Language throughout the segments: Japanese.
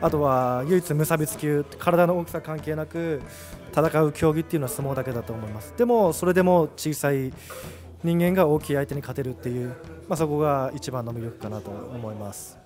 あとは唯一無差別級体の大きさ関係なく戦う競技っていうのは相撲だけだと思いますでもそれでも小さい人間が大きい相手に勝てるっていう、まあ、そこが一番の魅力かなと思います。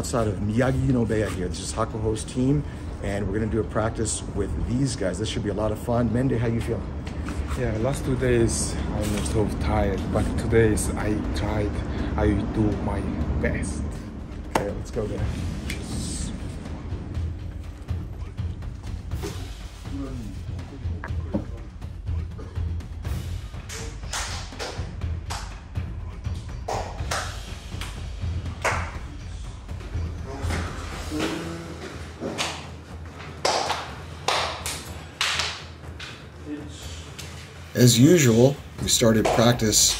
Outside of Miyagi Unobeya here. This is Hakuho's team, and we're gonna do a practice with these guys. This should be a lot of fun. Mende, how you feeling? Yeah, last two days I'm so tired, but today's I tried. I do my best. Okay, let's go there. As usual, we started practice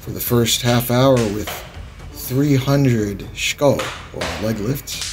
for the first half hour with 300 shko, or leg lifts.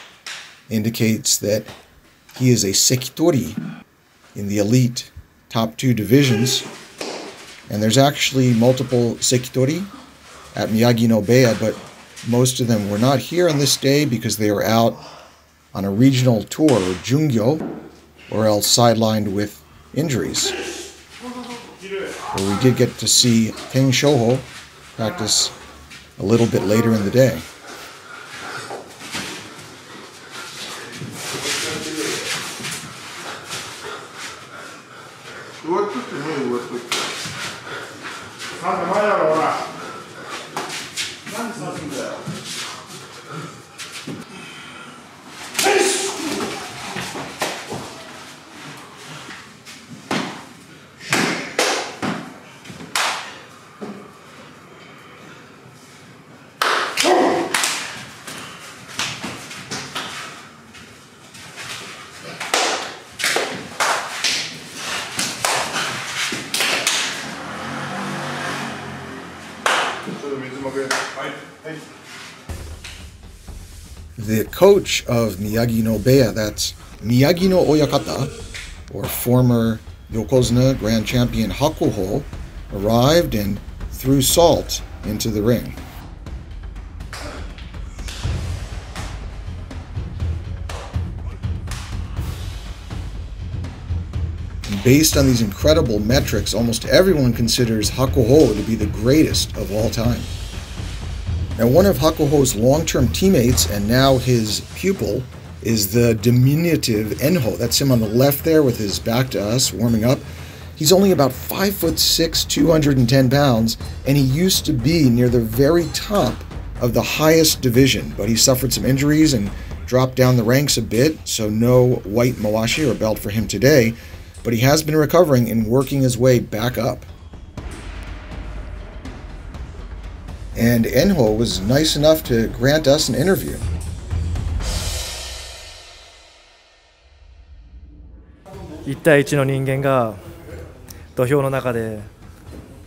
indicates that he is a Sekitori in the elite top two divisions. And there's actually multiple Sekitori at Miyagi no Beya, but most of them were not here on this day because they were out on a regional tour, or Jungyo, or else sidelined with injuries. But we did get to see Teng Shoho practice a little bit later in the day. 水 The coach of Miyagi no Beya, that's Miyagi no Oyakata, or former Yokozuna Grand Champion Hakuho, arrived and threw salt into the ring. based on these incredible metrics, almost everyone considers Hakuho to be the greatest of all time. Now, one of Hakuho's long term teammates and now his pupil is the diminutive Enho. That's him on the left there with his back to us, warming up. He's only about 5 foot 6, 210 pounds, and he used to be near the very top of the highest division, but he suffered some injuries and dropped down the ranks a bit, so no white Mawashi or belt for him today but he has been recovering and working his way back up. And Enho was nice enough to grant us an interview.1 対1の人間が土俵の中で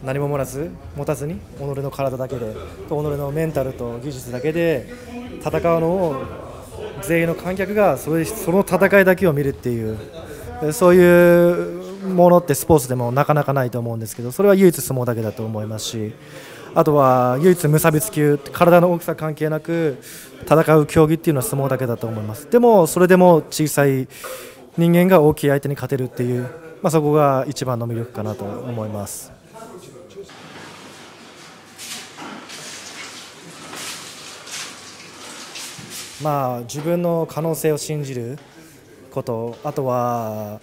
何も持たず持たずに己の体だけで己のメンタルと技術だけで戦うのを全員の観客がそれその戦いだけを見るっていうそういうものってスポーツでもなかなかないと思うんですけどそれは唯一相撲だけだと思いますしあとは唯一無差別級体の大きさ関係なく戦う競技っていうのは相撲だけだと思いますでもそれでも小さい人間が大きい相手に勝てるっていう、まあ、そこが一番の魅力かなと思います。まあ、自分の可能性を信じることあとは、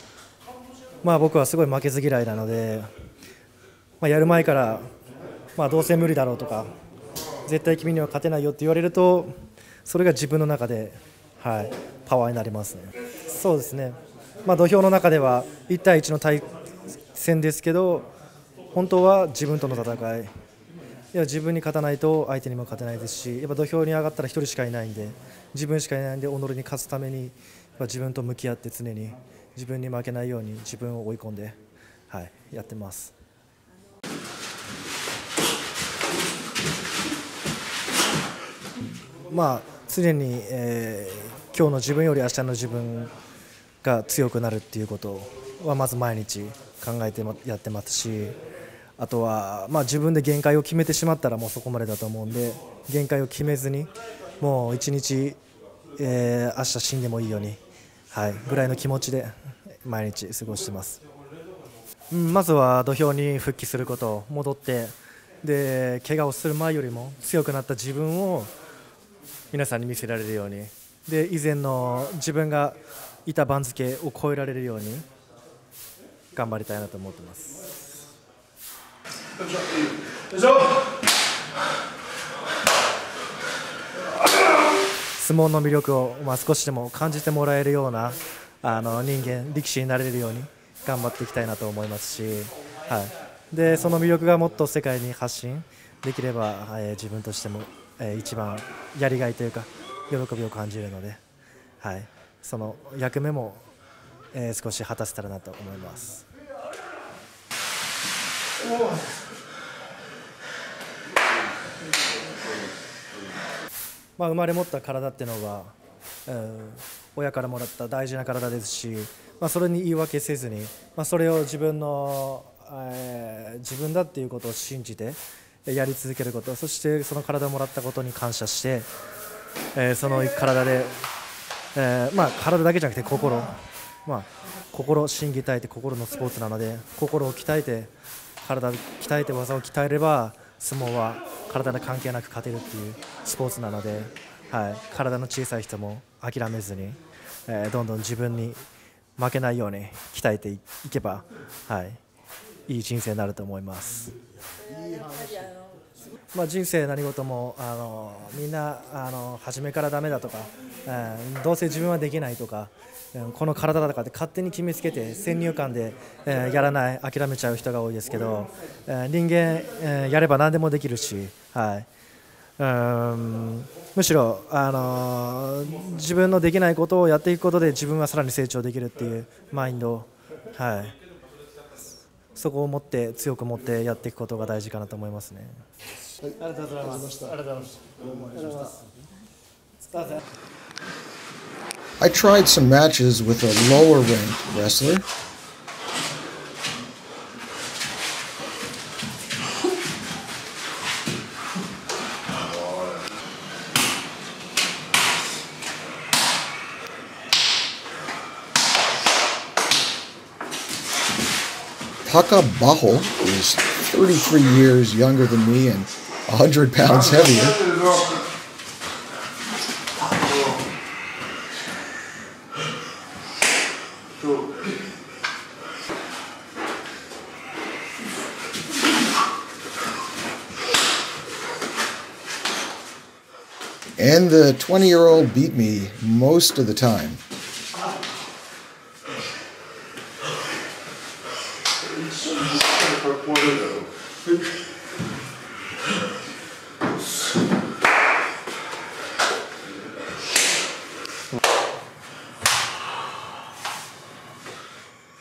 まあ、僕はすごい負けず嫌いなので、まあ、やる前から、まあ、どうせ無理だろうとか絶対君には勝てないよって言われるとそれが自分の中で、はい、パワーになりますね。そうですね、まあ、土俵の中では1対1の対戦ですけど本当は自分との戦いいや自分に勝たないと相手にも勝てないですしやっぱ土俵に上がったら1人しかいないんで自分しかいないんで己に勝つために自分と向き合って常に自分に負けないように自分を追い込んで、はい、やってます。まあ、常に、えー、今日の自分より明日の自分が強くなるっていうことはまず毎日考えてやってますしあとは、まあ、自分で限界を決めてしまったらもうそこまでだと思うんで限界を決めずにもう一日、えー、明日死んでもいいようにはい、ぐらいの気持ちで毎日過ごしてます、うん、まずは土俵に復帰すること戻ってで怪我をする前よりも強くなった自分を皆さんに見せられるように。で以前の自分がいた番付を超えられるように頑張りたいなと思ってます。相撲の魅力を、まあ、少しでも感じてもらえるようなあの人間、力士になれるように頑張っていきたいなと思いますし、はい、でその魅力がもっと世界に発信できれば、えー、自分としても、えー、一番やりがいというか喜びを感じるので、はい、その役目も、えー、少し果たせたらなと思います。まあ、生まれ持った体っていうのは、うん、親からもらった大事な体ですし、まあ、それに言い訳せずに、まあ、それを自分の、えー、自分だっていうことを信じてやり続けることそしてその体をもらったことに感謝して、えー、その体で、えーまあ、体だけじゃなくて心、まあ、心心技体って心のスポーツなので心を鍛えて体を鍛えて技を鍛えれば相撲は体の関係なく勝てるっていうスポーツなので、はい、体の小さい人も諦めずに、えー、どんどん自分に負けないように鍛えていけば、はい、いい人生になると思います。まあ、人生何事もあのみんなあの初めからだめだとか、えー、どうせ自分はできないとかこの体だとかって勝手に決めつけて先入観で、えー、やらない諦めちゃう人が多いですけど、えー、人間、えー、やれば何でもできるし、はい、うんむしろ、あの自分のできないことをやっていくことで自分はさらに成長できるっていうマインド、はい、そこを持って強く持ってやっていくことが大事かなと思いますね。ありがとうございます。ありがとうございます。I tried some matches with a lower ranked wrestler. Paka Bajo is 33 years younger than me and 100 pounds heavier. And the 20 year old beat me most of the time.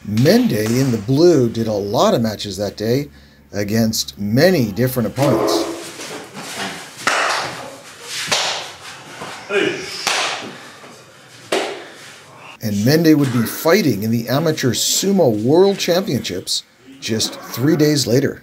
Mende in the blue did a lot of matches that day against many different opponents. And Mende would be fighting in the Amateur Sumo World Championships just three days later.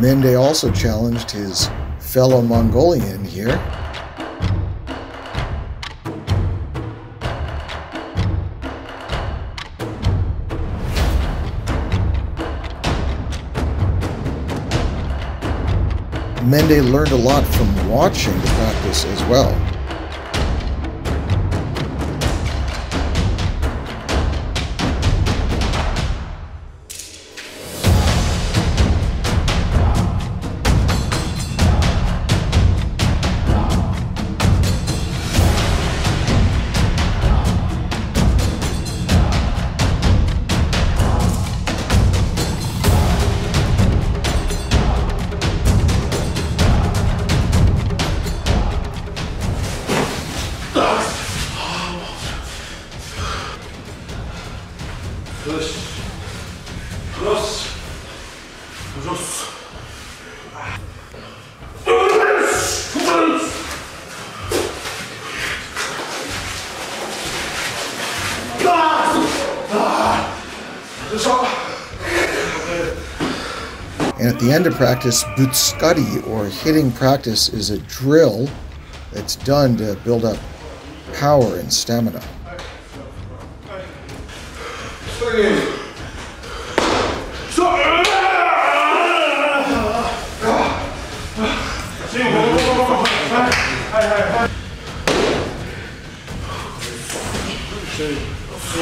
Mende also challenged his fellow Mongolian here. Mende learned a lot from watching the practice as well. began to practice butskari, or hitting practice, is a drill that's done to build up power and stamina.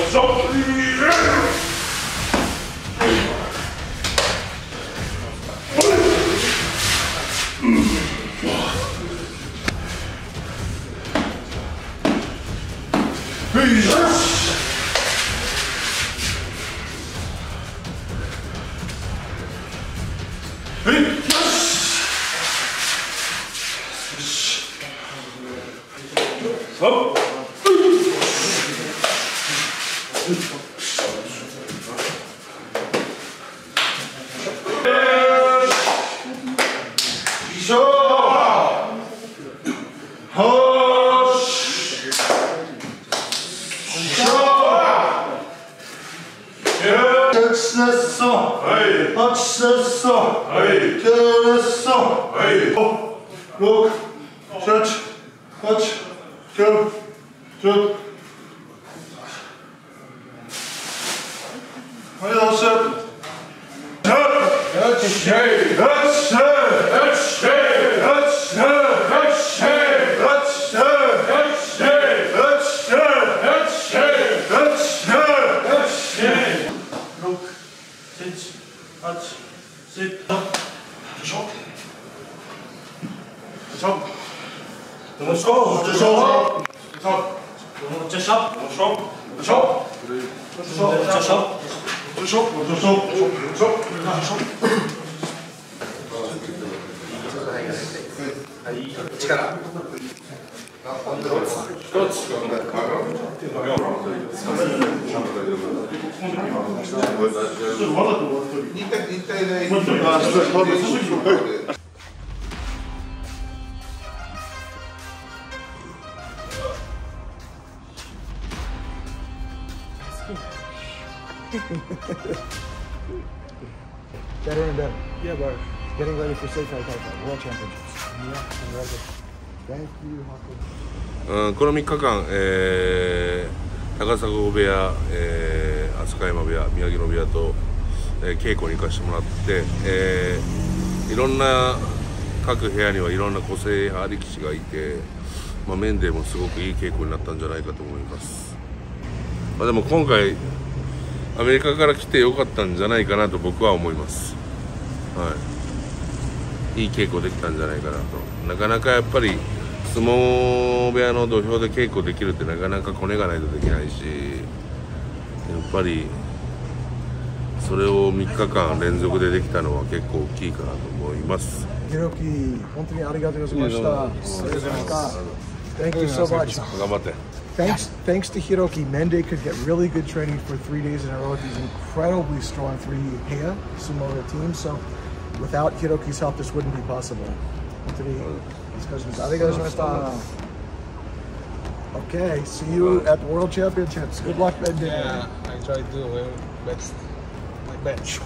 Uh, 업. 흑스했어 흑스했어 들었어 록 그렇지 Goed. Hoi Lasse. Hup. Hutschee. Hutschee. Hutschee. Hutschee. Hutschee. Huts, zit, hop, zo. Zo. Zo. Zo. Zo. Zo. Mucho shop. Mucho shop. Mucho shop. Mucho shop. Mucho shop. Mucho shop. Mucho shop. 力。忍耐忍耐で。Better and better. Yeah, better. Getting ready for Seitai Taikai, World Championships. Yeah, I'm ready. Thank you, Haku. うんこの3日間、えー高砂部屋、えー飛鳥山部屋宮城野部屋と、えー稽古に行かせてもらって、えーいろんな各部屋にはいろんな個性派力士がいて、まあ、面でもすごくいい稽古になったんじゃないかと思います、まあ、でも今回アメリカから来てよかったんじゃないかなと僕は思いますはいいい稽古できたんじゃないかなとなかなかやっぱり相撲部屋の土俵で稽古できるってなかなかコネがないとできないしやっぱりそれを3日間連続でできたのは結構大きいかなと思います。本当にありがとうございました。Thank you so much. 頑張って。Thanks, thanks to Hiroki, Mende could get really good training for three days in a row with these incredibly strong three Heya sumo teams. So without Hiroki's help, this wouldn't be possible. 本当にお疲れ様です。ありがとうございました。Okay, see you at the World Championships. Good luck, Mende. I try to do well best my bench.